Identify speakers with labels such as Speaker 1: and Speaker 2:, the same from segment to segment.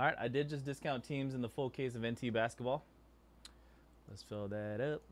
Speaker 1: All right, I did just discount teams in the full case of NT basketball. Let's fill that up.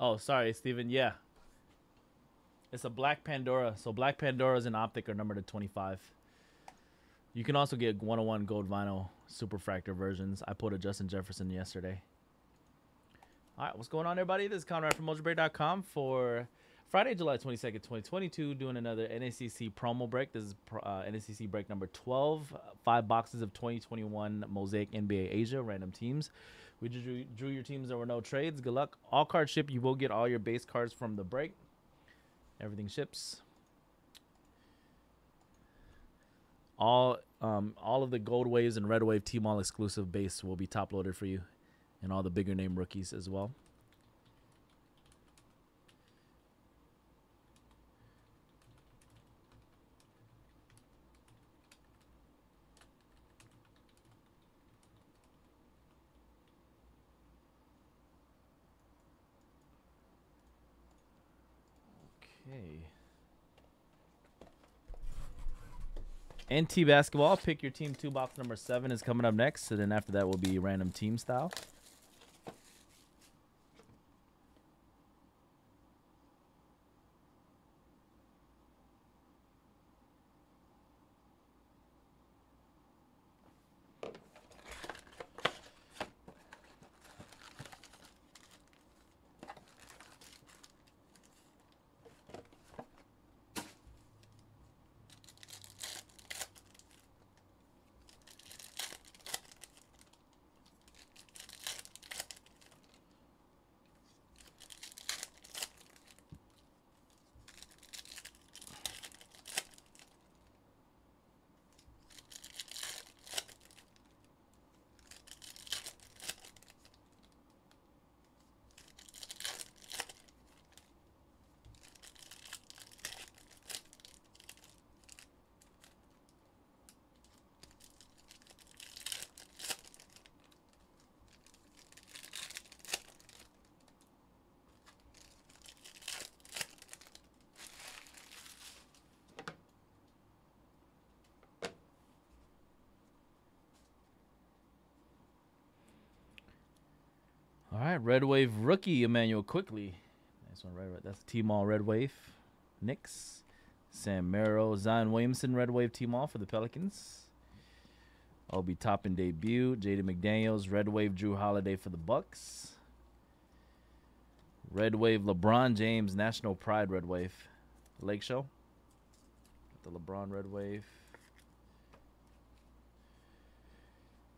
Speaker 1: Oh, sorry, Steven. Yeah. It's a Black Pandora. So Black Pandoras and Optic are numbered to 25. You can also get 101 gold vinyl superfractor versions. I pulled a Justin Jefferson yesterday. All right, what's going on, everybody? This is Conrad from MojoBreak.com for Friday, July 22nd, 2022, doing another NSCC promo break. This is uh, NSCC break number 12. Five boxes of 2021 Mosaic NBA Asia random teams. We drew, drew your teams. There were no trades. Good luck. All cards ship. You will get all your base cards from the break. Everything ships. All um, all of the gold waves and red wave team all exclusive base will be top loaded for you, and all the bigger name rookies as well. Okay. NT basketball. Pick your team two box number seven is coming up next. And then after that will be random team style. All right, Red Wave rookie Immanuel Quickley. Nice one, right? right. That's T-Mall Red Wave. Knicks. Sam Merrill, Zion Williamson, Red Wave T-Mall for the Pelicans. Obi Toppin debut. Jaden McDaniels, Red Wave Jrue Holiday for the Bucks. Red Wave LeBron James, National Pride Red Wave. Lake Show. The LeBron Red Wave.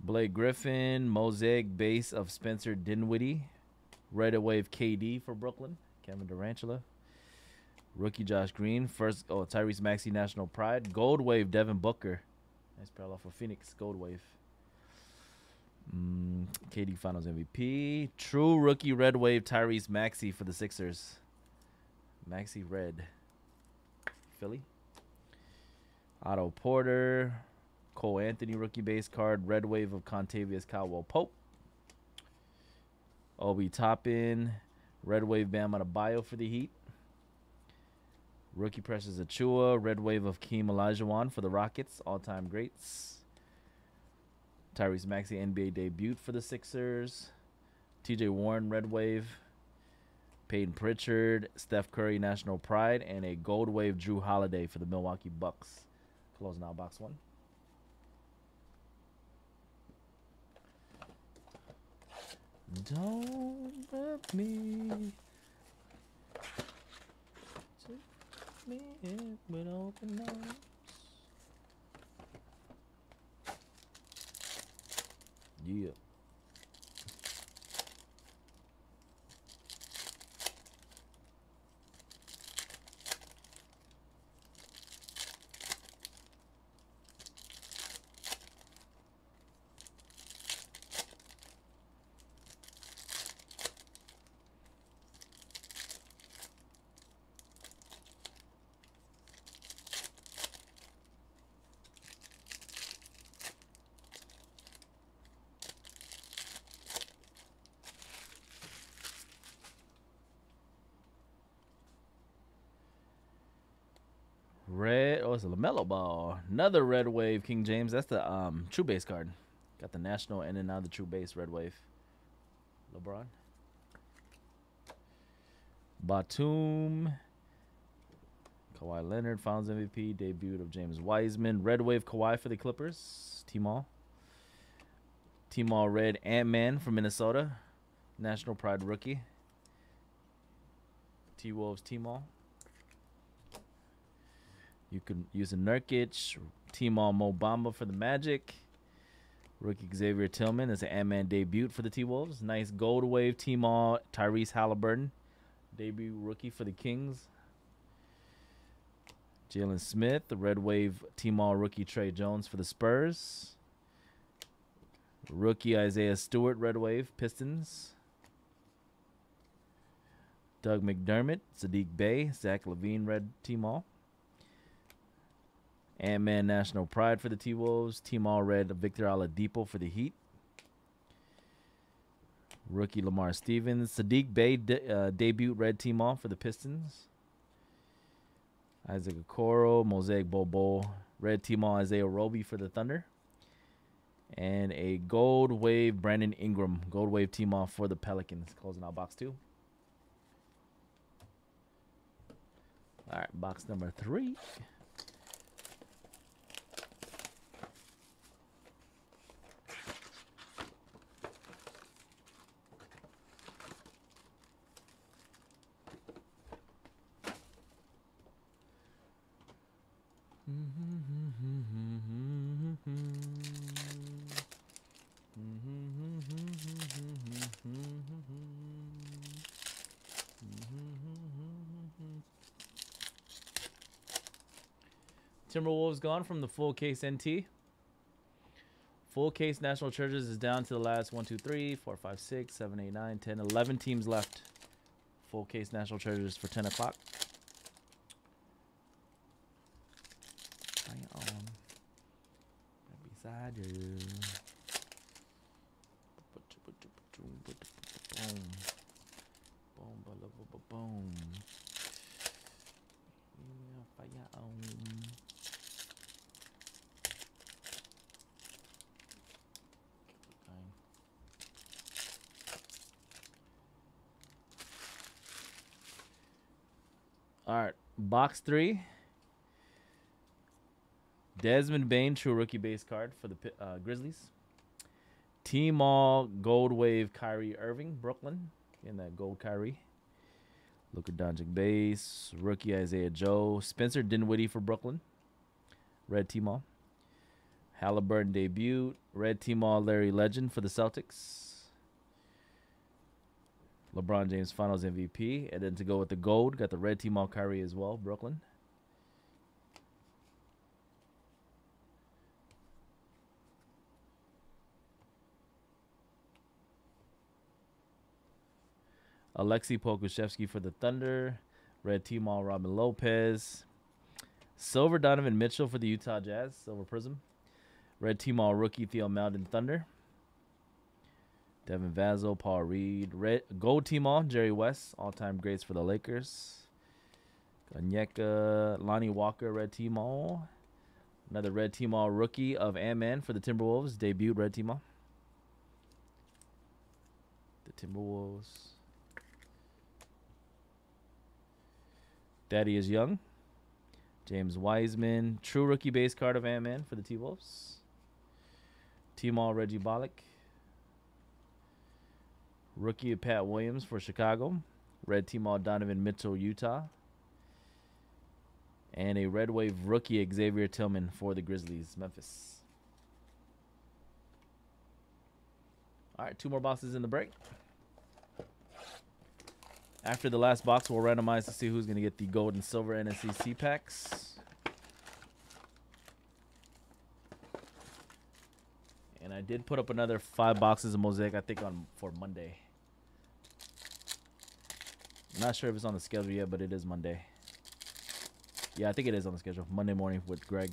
Speaker 1: Blake Griffin, Mosaic base of Spencer Dinwiddie. Red Wave KD for Brooklyn. Kevin Durantula. Rookie Josh Green. First, oh, Tyrese Maxey National Pride. Gold Wave Devin Booker. Nice parallel for Phoenix. Gold Wave. Mm, KD Finals MVP. True Rookie Red Wave Tyrese Maxey for the Sixers. Maxey Red. Philly. Otto Porter. Cole Anthony rookie base card. Red Wave of Kentavious Caldwell Pope. Obi Toppin. Red Wave Bam bio for the Heat. Rookie Precious Achiuwa. Red Wave of Keem Olajuwon for the Rockets. All-time greats. Tyrese Maxey NBA debut for the Sixers. TJ Warren Red Wave. Payton Pritchard. Steph Curry National Pride. And a Gold Wave Jrue Holiday for the Milwaukee Bucks. Closing out box one. Don't let me take me in with open arms. Yeah. Red. Oh, it's a Lamelo ball. Another red wave, King James. That's the um true base card. Got the national and then now the true base red wave. LeBron. Batum. Kawhi Leonard, Finals MVP, debut of James Wiseman. Red Wave Kawhi for the Clippers. T-Mall. T-Mall Red Ant-Man from Minnesota. National Pride rookie. T-Wolves T-Mall. You can use a Nurkic, T-Mall Mo Bamba for the Magic. Rookie Xavier Tillman is an Ant-Man debut for the T-Wolves. Nice gold wave T-Mall Tyrese Halliburton. Debut rookie for the Kings. Jalen Smith, the Red Wave T-Mall rookie Tre Jones for the Spurs. Rookie Isaiah Stewart, Red Wave Pistons. Doug McDermott, Saddiq Bey, Zach LaVine, Red T-Mall. Ant-Man National Pride for the T-Wolves. Team All Red, Victor Oladipo for the Heat. Rookie Lamar Stevens. Saddiq Bey de- uh, debut Red T-Mall for the Pistons. Isaac Okoro, Mosaic Bobo, Red T-Mall Isaiah Roby for the Thunder. And a Gold Wave Brandon Ingram, Gold Wave T-Mall for the Pelicans. Closing out box two. All right, box number three. Timberwolves gone from the full case NT. Full case National Treasures is down to the last 1, 2, 3, 4, 5, 6, 7, 8, 9, 10, 11 teams left. Full case National Treasures for 10 o'clock. Three. Desmond Bane, true rookie base card for the uh, Grizzlies. Team All Gold Wave Kyrie Irving, Brooklyn. In that gold Kyrie. Luka Doncic base. Rookie Isaiah Joe. Spencer Dinwiddie for Brooklyn. Red Team All. Halliburton debut. Red Team All Larry Legend for the Celtics. LeBron James Finals MVP, and then to go with the gold, got the Red Team All Kyrie as well, Brooklyn. Aleksej Pokusevski for the Thunder. Red Team All Robin Lopez. Silver Donovan Mitchell for the Utah Jazz. Silver Prism. Red Team All Rookie Theo Mountain Thunder. Devin Vassell, Paul Reed. Red Gold Team All Jerry West. All time greats for the Lakers. Onyeka, Lonnie Walker, Red Team All. Another Red Team All rookie of Ant-Man for the Timberwolves. Debut Red Team All. The Timberwolves. Daddy is Young. James Wiseman. True rookie base card of Ant-Man for the T-Wolves. Team All Reggie Bullock. Rookie of Pat Williams for Chicago. Red Team All Donovan Mitchell, Utah. And a Red Wave rookie Xavier Tillman for the Grizzlies, Memphis. All right, two more boxes in the break. After the last box, we'll randomize to see who's going to get the gold and silver NSCC packs. And I did put up another five boxes of Mosaic, I think, on for Monday. I'm not sure if it's on the schedule yet, but it is Monday. Yeah, I think it is on the schedule. Monday morning with Greg.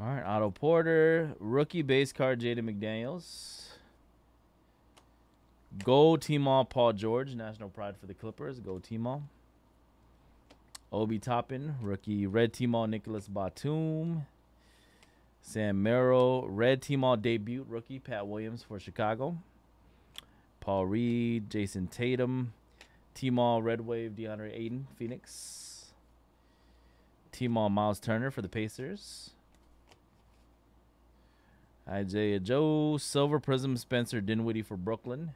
Speaker 1: All right, Otto Porter, rookie base card, Jaden McDaniels. Gold T-Mall, Paul George, national pride for the Clippers. Go T-Mall. Obi Toppin, rookie red T-Mall, Nicholas Batum. Sam Merrill, red T-Mall debut, rookie Pat Williams for Chicago. Paul Reed, Jayson Tatum, T-Mall Red Wave, DeAndre Ayton, Phoenix. T-Mall Miles Turner for the Pacers. Isaiah Joe, Silver Prism, Spencer Dinwiddie for Brooklyn.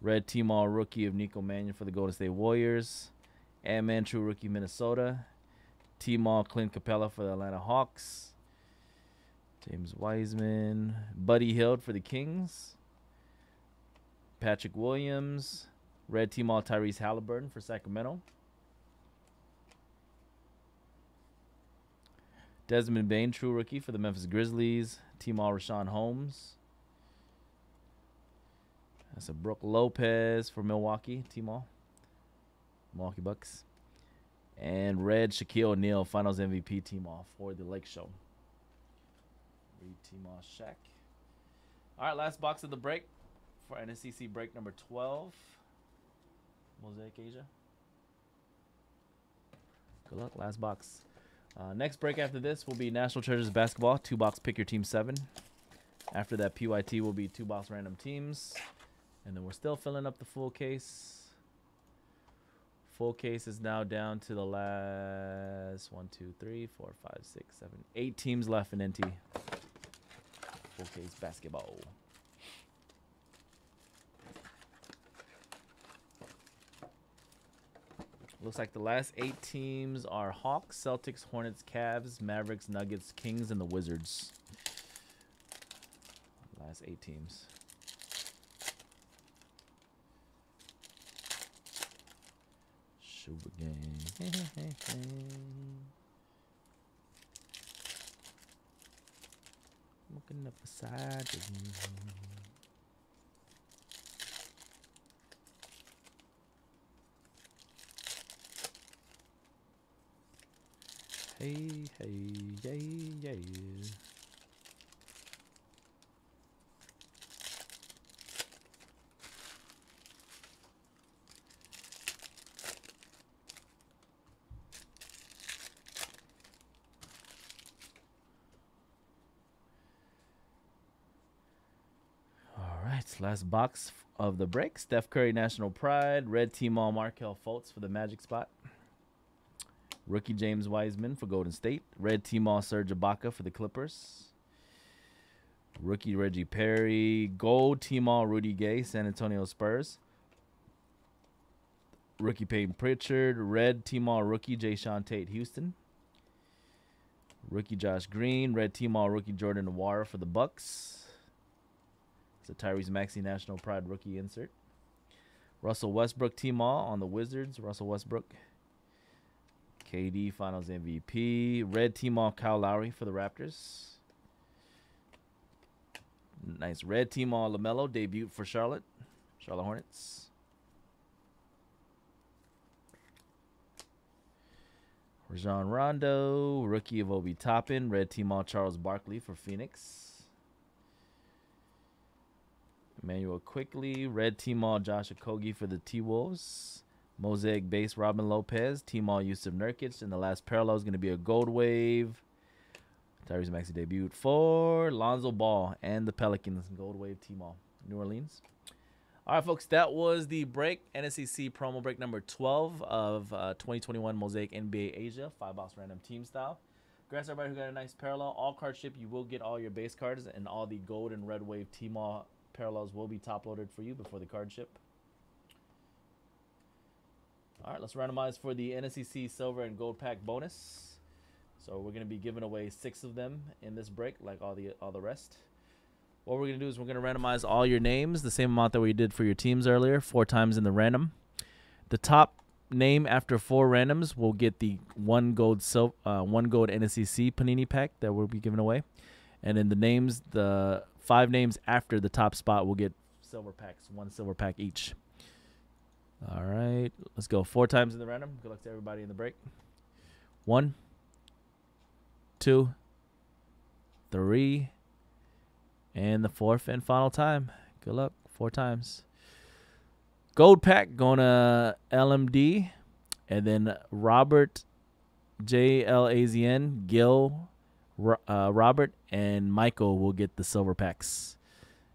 Speaker 1: Red Team All Rookie of Nico Mannion for the Golden State Warriors. Ant-Man True Rookie Minnesota. Team All Clint Capela for the Atlanta Hawks. James Wiseman. Buddy Hield for the Kings. Patrick Williams. Red Team All Tyrese Halliburton for Sacramento. Desmond Bane, true rookie for the Memphis Grizzlies. Team All Richaun Holmes. That's a Brook Lopez for Milwaukee. Team All. Milwaukee Bucks. And red Shaquille O'Neal, Finals MVP Team All for the Lake Show. Read Team All Shaq. All right, last box of the break for NSCC break number 12. Mosaic Asia. Good luck. Last box. Uh, next break after this will be National Treasures Basketball. Two box pick your team seven. After that, PYT will be two box random teams. And then we're still filling up the full case. Full case is now down to the last one, two, three, four, five, six, seven, eight teams left in NT. Full case basketball. Looks like the last eight teams are Hawks, Celtics, Hornets, Cavs, Mavericks, Nuggets, Kings, and the Wizards. Last eight teams. Sugar gang. Looking up beside you. Hey, hey, yay, yay. Last box of the break. Steph Curry, National Pride. Red Team All Markelle Fultz for the Magic spot. Rookie James Wiseman for Golden State. Red Team All Serge Ibaka for the Clippers. Rookie Reggie Perry. Gold Team All Rudy Gay, San Antonio Spurs. Rookie Payton Pritchard. Red Team All Rookie Jae'Sean Tate, Houston. Rookie Josh Green. Red Team All Rookie Jordan Nwora for the Bucks. It's a Tyrese Maxey National Pride rookie insert. Russell Westbrook Team All on the Wizards. Russell Westbrook. KD Finals MVP. Red Team All Kyle Lowry for the Raptors. Nice red Team All LaMelo debut for Charlotte. Charlotte Hornets. Rajon Rondo, rookie of Obi Toppin. Red Team All Charles Barkley for Phoenix. Immanuel Quickley, red Team All Josh Okogie for the T Wolves. Mosaic base Robin Lopez, T-Mall Jusuf Nurkic, and the last parallel is going to be a gold wave. Tyrese Maxey debuted for Lonzo Ball and the Pelicans, gold wave T-Mall, New Orleans. All right, folks, that was the break, NSCC promo break number 12 of uh, 2021 Mosaic NBA Asia, five box random team style. Congrats everybody who got a nice parallel. All card ship, you will get all your base cards, and all the gold and red wave T-Mall parallels will be top loaded for you before the card ship. All right, let's randomize for the NSCC silver and gold pack bonus. So we're gonna be giving away six of them in this break, like all the all the rest. What we're gonna do is we're gonna randomize all your names, the same amount that we did for your teams earlier, four times in the random. The top name after four randoms will get the one gold sil- uh, one gold NSCC Panini pack that we'll be giving away, and then the names, the five names after the top spot will get silver packs, one silver pack each. All right, let's go four times in the random. Good luck to everybody in the break. One, two, three, and the fourth and final time. Good luck. Four times. Gold pack going to LMD. And then Robert, J L A Z N, Gil, uh, Robert, and Michael will get the silver packs.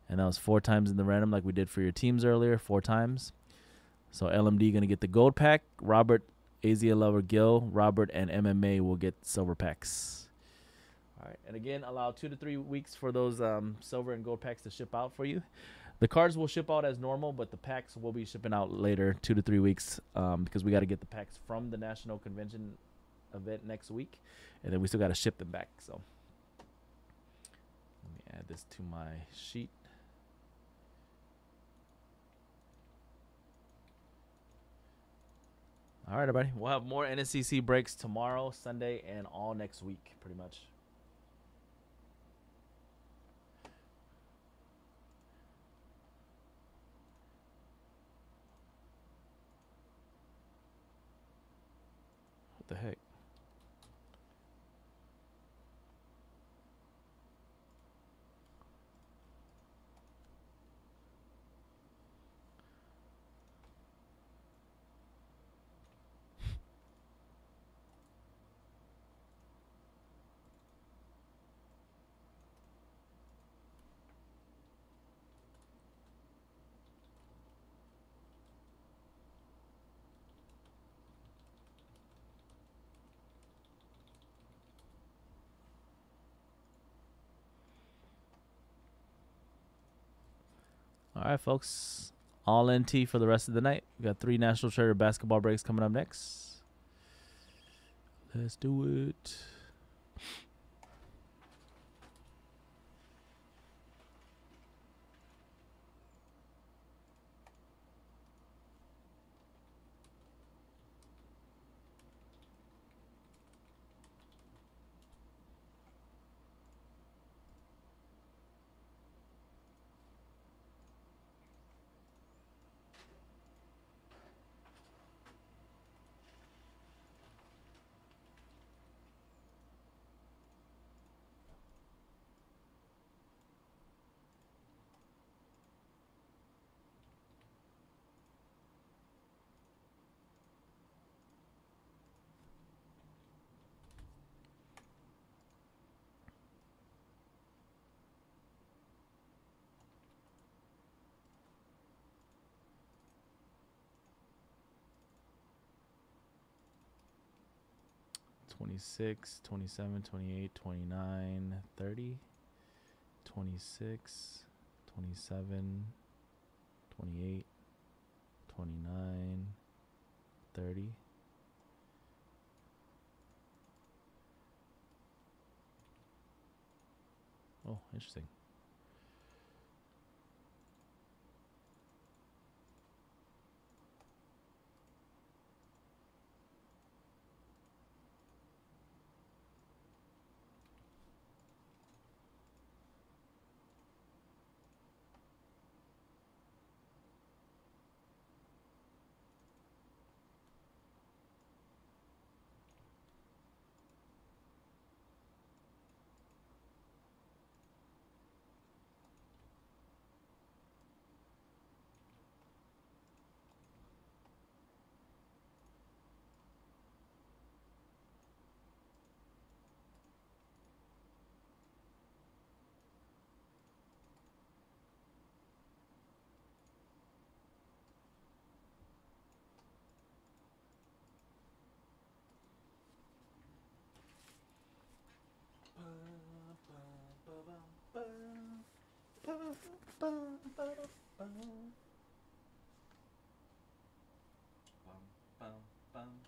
Speaker 1: And that was four times in the random, like we did for your teams earlier. Four times. So LMD going to get the gold pack. Robert, Asia Lover, Gil, Robert, and MMA will get silver packs. All right, and again, allow two to three weeks for those um, silver and gold packs to ship out for you. The cards will ship out as normal, but the packs will be shipping out later, two to three weeks, um, because we got to get the packs from the national convention event next week, and then we still got to ship them back. So let me add this to my sheet. All right, everybody. We'll have more NSCC breaks tomorrow, Sunday, and all next week, pretty much. What the heck? All right, folks. All NT for the rest of the night. We got three National Treasure basketball breaks coming up next. Let's do it. Twenty-six, twenty-seven, twenty-eight, twenty-nine, thirty, twenty-six, twenty-seven, twenty-eight, twenty-nine, thirty. Oh, interesting. bum, bum, bum.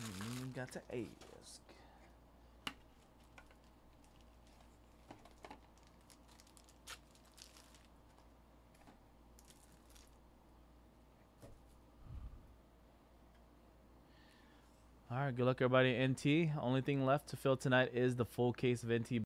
Speaker 1: Mm, got to ask. All right, good luck, everybody. NT. Only thing left to fill tonight is the full case of NT